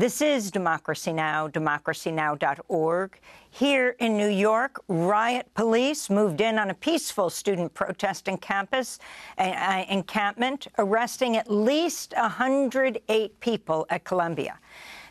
This is Democracy Now!, democracynow.org. Here in New York, riot police moved in on a peaceful student protesting campus uh, encampment, arresting at least 108 people at Columbia.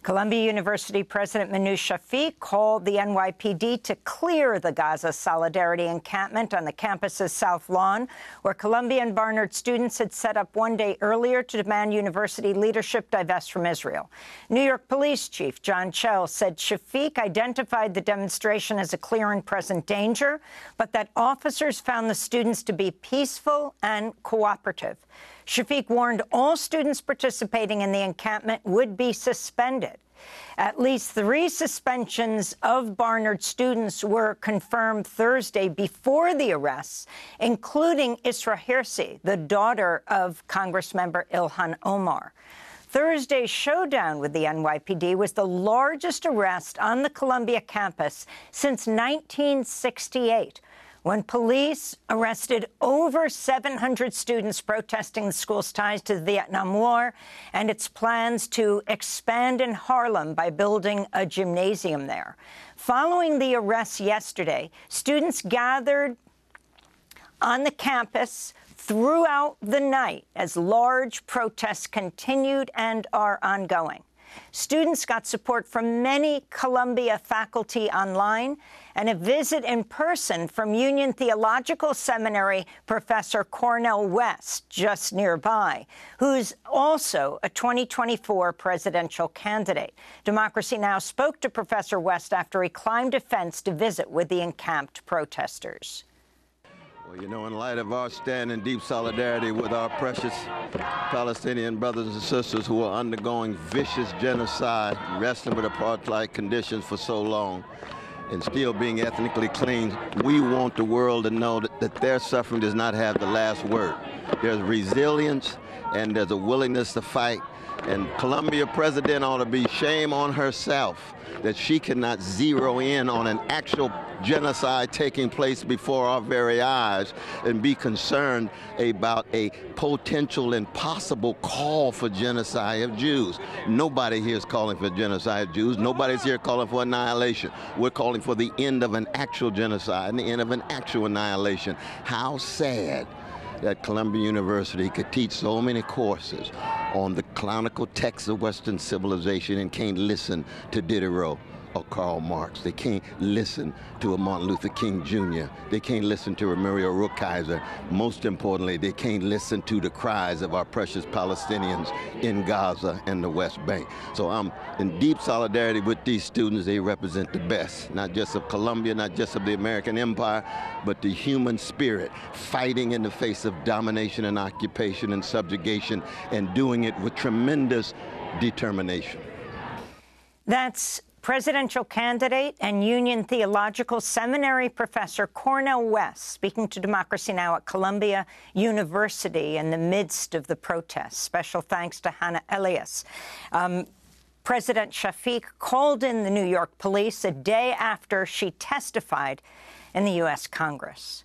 Columbia University President Minouche Shafik called the NYPD to clear the Gaza Solidarity encampment on the campus's South Lawn, where Columbia and Barnard students had set up one day earlier to demand university leadership divest from Israel. New York Police Chief John Chell said Shafik identified the demonstration as a clear and present danger, but that officers found the students to be peaceful and cooperative. Shafik warned all students participating in the encampment would be suspended. At least three suspensions of Barnard students were confirmed Thursday before the arrests, including Isra Hirsi, the daughter of Congressmember Ilhan Omar. Thursday's showdown with the NYPD was the largest arrest on the Columbia campus since 1968 when police arrested over 700 students protesting the school's ties to the Vietnam War and its plans to expand in Harlem by building a gymnasium there. Following the arrests yesterday, students gathered on the campus throughout the night as large protests continued and are ongoing. Students got support from many Columbia faculty online and a visit in person from Union Theological Seminary professor Cornel West, just nearby, who's also a 2024 presidential candidate. Democracy Now! spoke to Professor West after he climbed a fence to visit with the encamped protesters. Well, you know, in light of our stand in deep solidarity with our precious Palestinian brothers and sisters who are undergoing vicious genocide, wrestling with apartheid conditions for so long, and still being ethnically clean, we want the world to know that, that their suffering does not have the last word. There's resilience and there's a willingness to fight. And Columbia president ought to be shame on herself that she cannot zero in on an actual genocide taking place before our very eyes and be concerned about a potential and possible call for genocide of Jews. Nobody here is calling for genocide of Jews. Nobody's here calling for annihilation. We're calling for the end of an actual genocide and the end of an actual annihilation. How sad that Columbia University could teach so many courses on the canonical texts of Western civilization and can't listen to Diderot or Karl Marx. They can't listen to a Martin Luther King Jr. They can't listen to a Muriel Rukeyser. Most importantly, they can't listen to the cries of our precious Palestinians in Gaza and the West Bank. So I'm in deep solidarity with these students. They represent the best, not just of Columbia, not just of the American empire, but the human spirit fighting in the face of domination and occupation and subjugation and doing it with tremendous determination. That's presidential candidate and Union Theological Seminary professor Cornel West speaking to Democracy Now! at Columbia University in the midst of the protests. Special thanks to Hannah Elias. Um, President Shafik called in the New York police a day after she testified in the U.S. Congress.